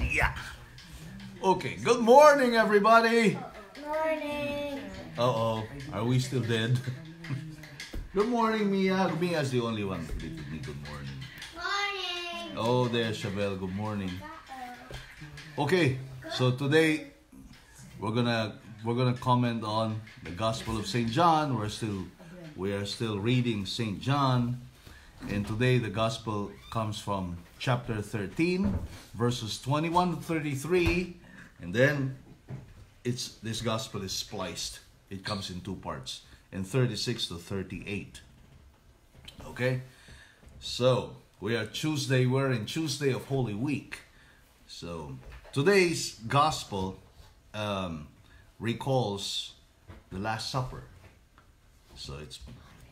Yeah. Okay, good morning, everybody. Morning. Uh oh, are we still dead? good morning, Mia. Mia's the only one did me good morning. Morning. Oh, there's Chabelle. Good morning. Okay, so today we're gonna we're gonna comment on the Gospel of Saint John. We're still we are still reading Saint John, and today the Gospel comes from chapter 13, verses 21 to 33, and then it's this Gospel is spliced. It comes in two parts, in 36 to 38. Okay, so we are Tuesday. We're in Tuesday of Holy Week. So today's gospel um, recalls the Last Supper. So it's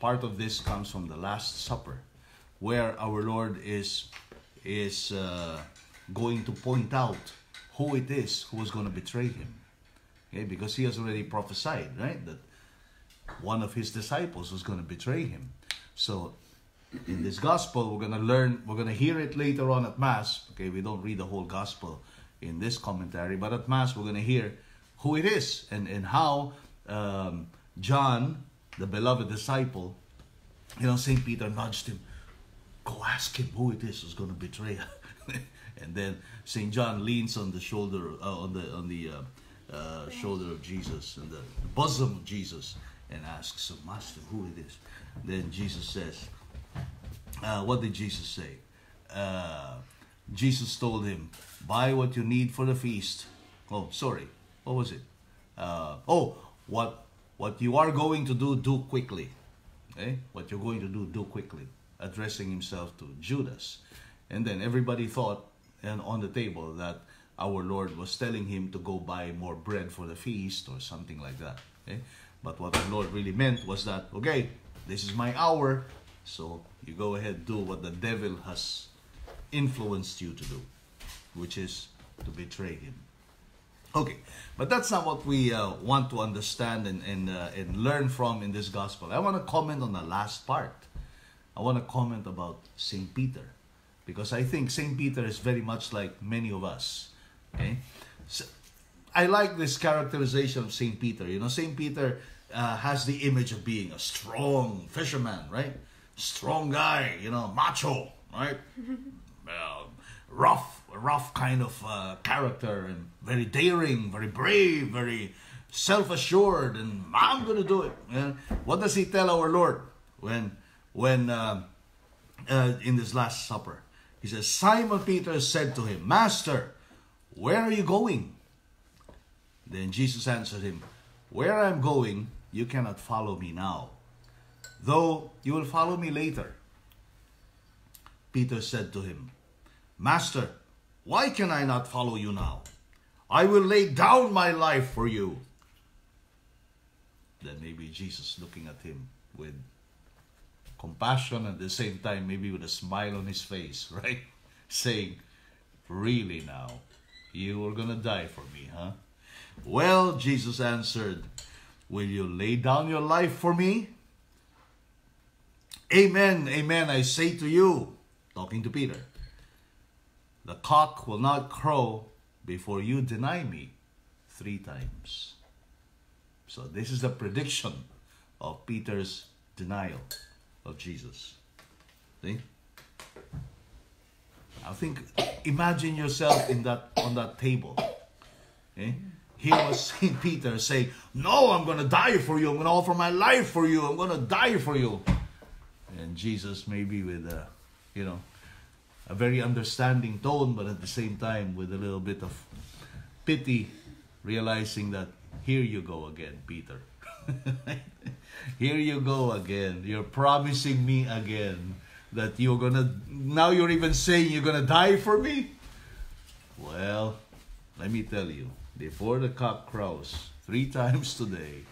part of this comes from the Last Supper, where our Lord is is uh, going to point out who it is who is going to betray him. Okay, because he has already prophesied, right, that one of his disciples was going to betray him. So in this gospel we're going to learn we're going to hear it later on at mass okay we don't read the whole gospel in this commentary but at mass we're going to hear who it is and and how um, john the beloved disciple you know saint peter nudged him go ask him who it is who's going to betray and then saint john leans on the shoulder uh, on the on the uh, uh, shoulder of jesus and the bosom of jesus and asks so master who it is then jesus says uh, what did Jesus say? Uh, Jesus told him, "Buy what you need for the feast." Oh, sorry, what was it? Uh, oh, what what you are going to do, do quickly. Okay, what you're going to do, do quickly. Addressing himself to Judas, and then everybody thought, and on the table that our Lord was telling him to go buy more bread for the feast or something like that. Okay, but what the Lord really meant was that okay, this is my hour. So you go ahead do what the devil has influenced you to do, which is to betray him. Okay, but that's not what we uh, want to understand and and, uh, and learn from in this gospel. I want to comment on the last part. I want to comment about Saint Peter, because I think Saint Peter is very much like many of us. Okay, so I like this characterization of Saint Peter. You know, Saint Peter uh, has the image of being a strong fisherman, right? strong guy, you know, macho, right? uh, rough, rough kind of uh, character, and very daring, very brave, very self-assured, and I'm gonna do it. Yeah? What does he tell our Lord when, when uh, uh, in this Last Supper? He says, Simon Peter said to him, Master, where are you going? Then Jesus answered him, Where I'm going, you cannot follow me now though you will follow me later. Peter said to him, Master, why can I not follow you now? I will lay down my life for you. Then maybe Jesus looking at him with compassion at the same time, maybe with a smile on his face, right? Saying, Really now, you are going to die for me, huh? Well, Jesus answered, Will you lay down your life for me? Amen, amen, I say to you, talking to Peter, the cock will not crow before you deny me three times. So this is the prediction of Peter's denial of Jesus. See? I think imagine yourself in that on that table. Here was Saint Peter saying, No, I'm gonna die for you, I'm gonna offer my life for you, I'm gonna die for you and Jesus maybe with a, you know, a very understanding tone, but at the same time with a little bit of pity, realizing that here you go again, Peter. here you go again. You're promising me again that you're gonna, now you're even saying you're gonna die for me? Well, let me tell you, before the cock crows three times today,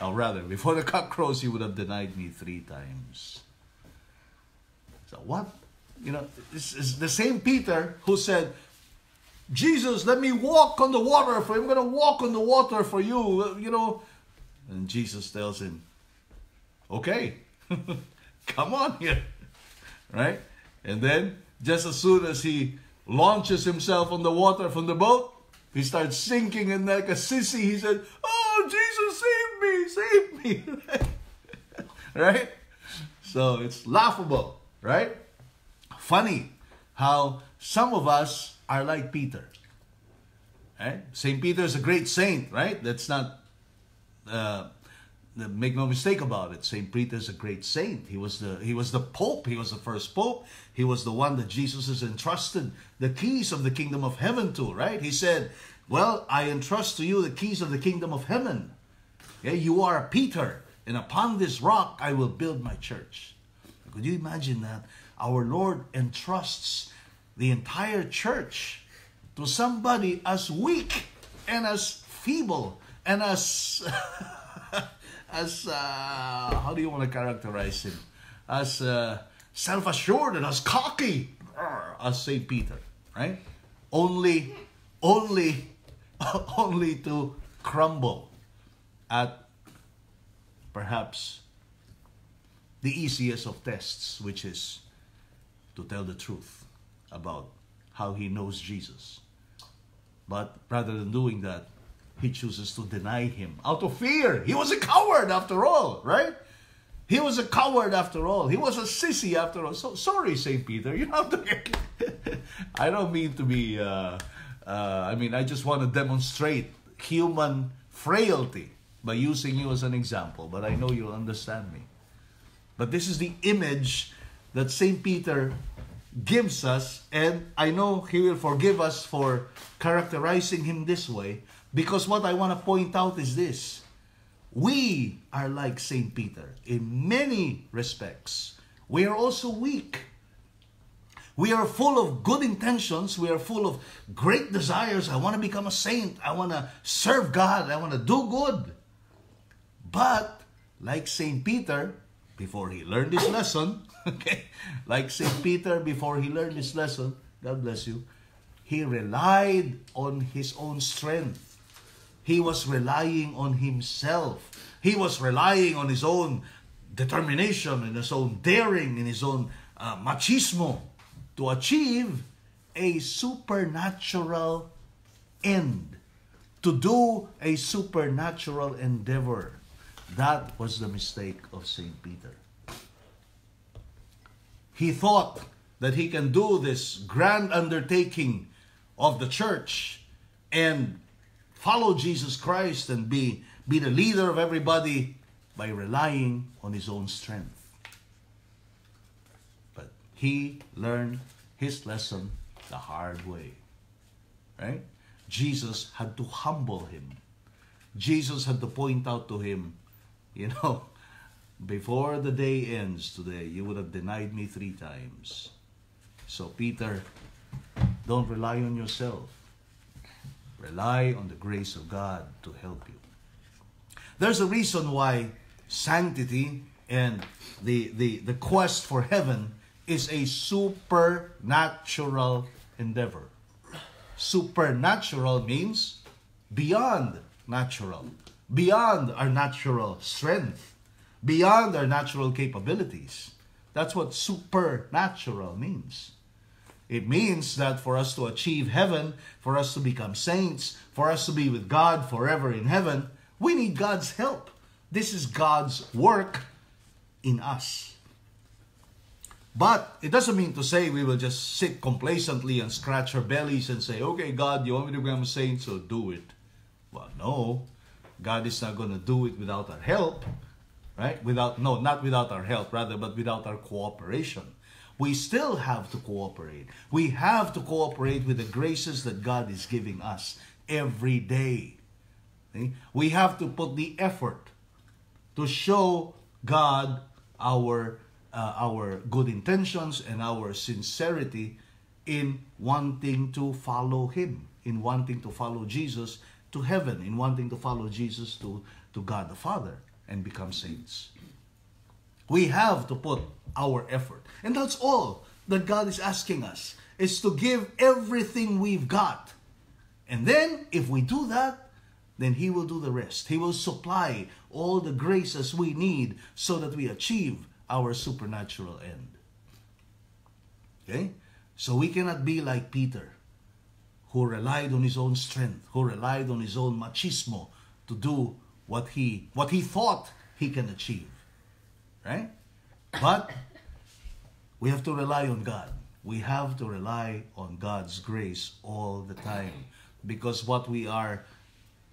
or rather, before the cock crows, you would have denied me three times. So what? You know, this is the same Peter who said, Jesus, let me walk on the water for. I'm going to walk on the water for you, you know. And Jesus tells him, okay, come on here. Right? And then, just as soon as he launches himself on the water from the boat. He starts sinking and like a sissy. He said, Oh, Jesus, save me, save me. right? So it's laughable, right? Funny how some of us are like Peter. Right? St. Peter is a great saint, right? That's not, uh, make no mistake about it. St. Peter is a great saint. He was the he was the pope. He was the first pope. He was the one that Jesus has entrusted the keys of the kingdom of heaven to, right? He said, "Well, I entrust to you the keys of the kingdom of heaven. Yeah, you are Peter, and upon this rock I will build my church." Could you imagine that? Our Lord entrusts the entire church to somebody as weak and as feeble and as as uh, how do you want to characterize him as uh, self-assured and as cocky as Saint Peter, right? Only, only, only to crumble at perhaps the easiest of tests, which is to tell the truth about how he knows Jesus. But rather than doing that, he chooses to deny him out of fear. He was a coward after all, right? He was a coward after all. He was a sissy after all. So sorry, Saint Peter. You have to. I don't mean to be. Uh, uh, I mean, I just want to demonstrate human frailty by using you as an example. But I know you'll understand me. But this is the image that Saint Peter gives us, and I know he will forgive us for characterizing him this way. Because what I want to point out is this we are like St. Peter in many respects. We are also weak. We are full of good intentions. We are full of great desires. I want to become a saint. I want to serve God. I want to do good. But, like St. Peter, before he learned his lesson, okay, like St. Peter before he learned his lesson, God bless you, he relied on his own strength. He was relying on himself. He was relying on his own determination and his own daring and his own uh, machismo to achieve a supernatural end, to do a supernatural endeavor. That was the mistake of St. Peter. He thought that he can do this grand undertaking of the church and follow Jesus Christ and be, be the leader of everybody by relying on his own strength. But he learned his lesson the hard way. Right? Jesus had to humble him. Jesus had to point out to him, you know, before the day ends today, you would have denied me three times. So, Peter, don't rely on yourself. Rely on the grace of God to help you. There's a reason why sanctity and the, the, the quest for heaven is a supernatural endeavor. Supernatural means beyond natural, beyond our natural strength, beyond our natural capabilities. That's what supernatural means. It means that for us to achieve heaven, for us to become saints, for us to be with God forever in heaven, we need God's help. This is God's work in us. But it doesn't mean to say we will just sit complacently and scratch our bellies and say, okay, God, you want me to become a saint, so do it. Well, no. God is not going to do it without our help, right? Without, no, not without our help, rather, but without our cooperation we still have to cooperate. We have to cooperate with the graces that God is giving us every day. We have to put the effort to show God our uh, our good intentions and our sincerity in wanting to follow him, in wanting to follow Jesus to heaven, in wanting to follow Jesus to, to God the Father and become saints. We have to put our effort. And that's all that God is asking us, is to give everything we've got. And then, if we do that, then He will do the rest. He will supply all the graces we need so that we achieve our supernatural end. Okay? So we cannot be like Peter, who relied on his own strength, who relied on his own machismo to do what he what he thought he can achieve. Right? But we have to rely on God. We have to rely on God's grace all the time because what we are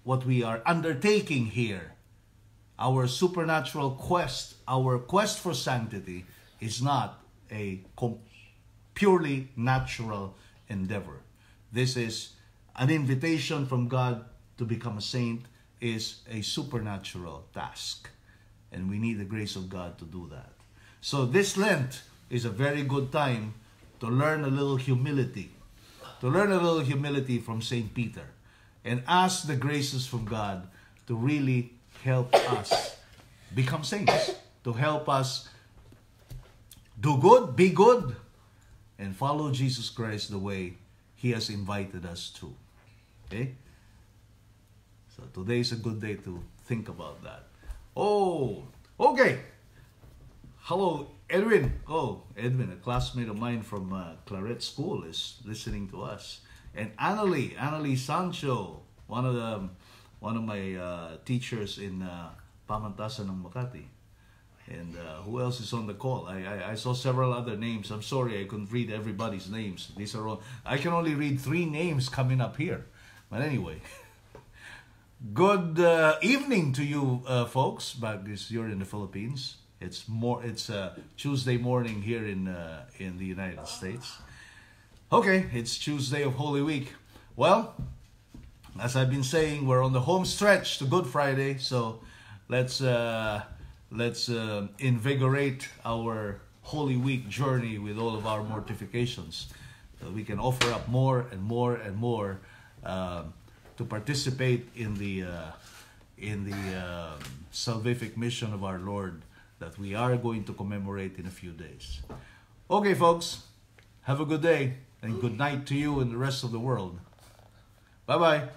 what we are undertaking here our supernatural quest our quest for sanctity is not a purely natural endeavor. This is an invitation from God to become a saint is a supernatural task. And we need the grace of God to do that so this lent is a very good time to learn a little humility to learn a little humility from St. Peter and ask the graces from God to really help us become saints, to help us do good, be good, and follow Jesus Christ the way He has invited us to. Okay? So today is a good day to think about that. Oh, okay. Hello, Edwin. Oh, Edwin, a classmate of mine from uh, Claret School, is listening to us. And Annalie, Annalie Sancho, one of the one of my uh, teachers in uh, Pamantasan ng Makati. And uh, who else is on the call? I, I, I saw several other names. I'm sorry I couldn't read everybody's names. These are all I can only read three names coming up here. But anyway, good uh, evening to you uh, folks. Because you're in the Philippines. It's more. It's uh, Tuesday morning here in uh, in the United States. Okay, it's Tuesday of Holy Week. Well, as I've been saying, we're on the home stretch to Good Friday, so let's uh, let's uh, invigorate our Holy Week journey with all of our mortifications. So we can offer up more and more and more uh, to participate in the uh, in the um, salvific mission of our Lord that we are going to commemorate in a few days. Okay, folks, have a good day and good night to you and the rest of the world. Bye bye.